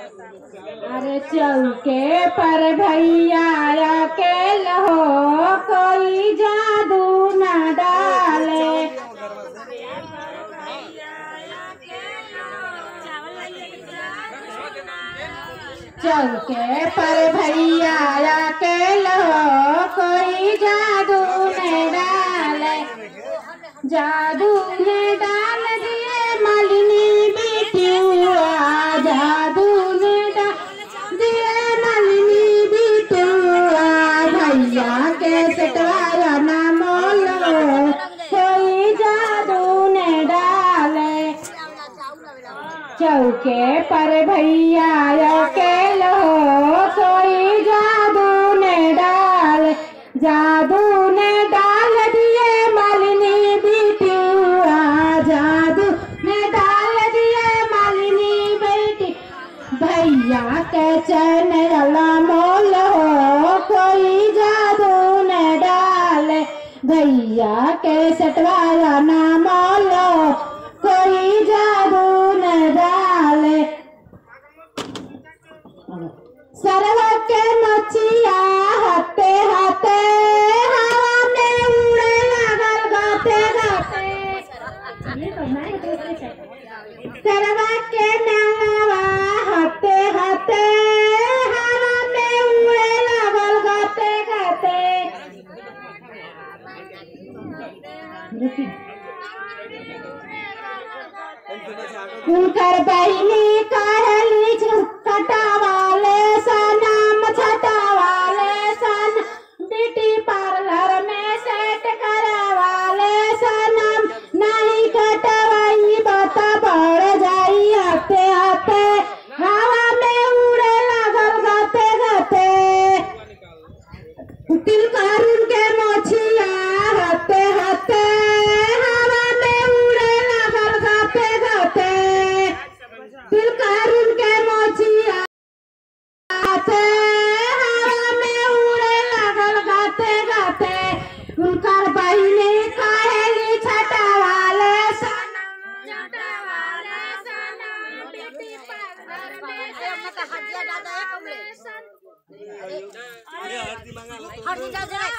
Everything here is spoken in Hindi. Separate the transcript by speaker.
Speaker 1: अरे चौके पर भैया अकेल हो कोई जादू न डाले। चौके पर भैया अकेल हो कोई जादू न डाले। जादू ने डाल के सटवाया ना मोलो कोई जादू ने डाले चौके पर भैया अकेल कोई जादू ने डाल जादू ने डाल दिए मालिनी बिटिया जादू ने डाल दिए मालिनी बेटी भैया के चैन अला मोल कोई भैया के सटवाया ना मोलो कोई जादू न डाले। सरवा के मचिया हते हते हवा में उड़े लगल गाते गाते। सरवा के उनकर बहनी कहली कटा वाले सनम छटा वाले सन। ब्यूटी पार्लर में सेट करवाले सनम नहीं कटवाई, बता बढ़ जाई, आते आते। हवा में उड़े, लगल, गाते गाते। तिल कारून के में
Speaker 2: हटिया दादा है कमले हट जा जरा